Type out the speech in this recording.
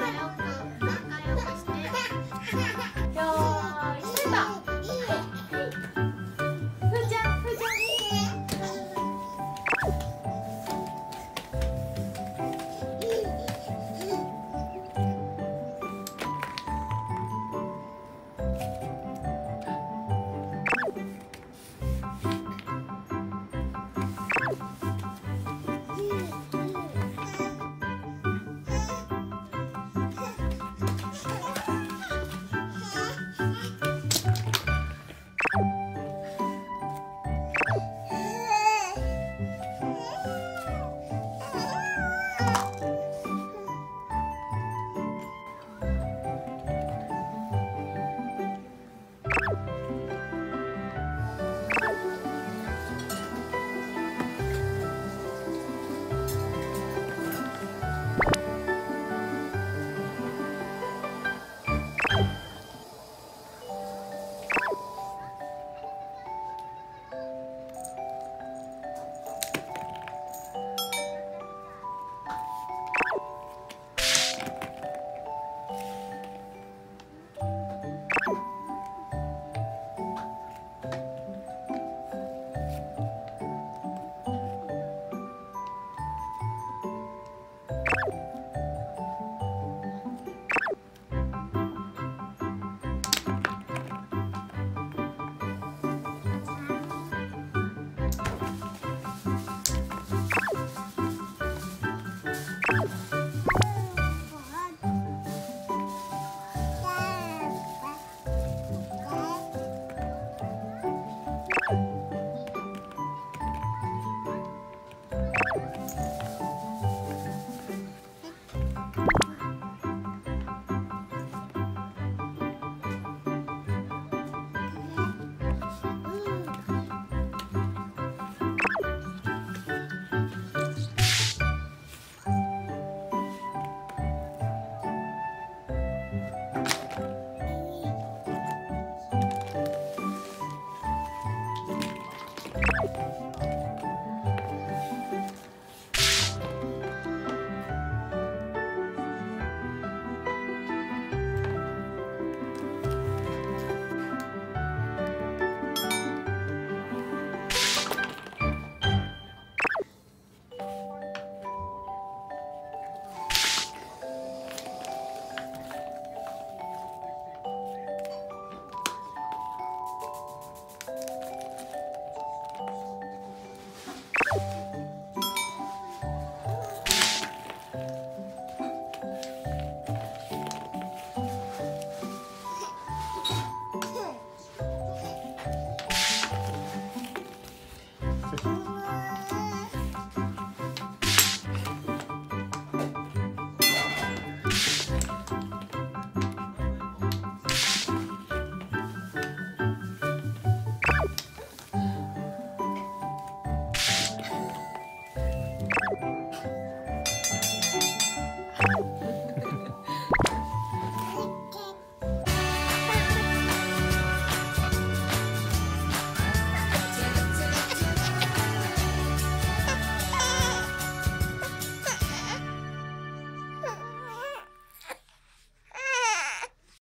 แล้ว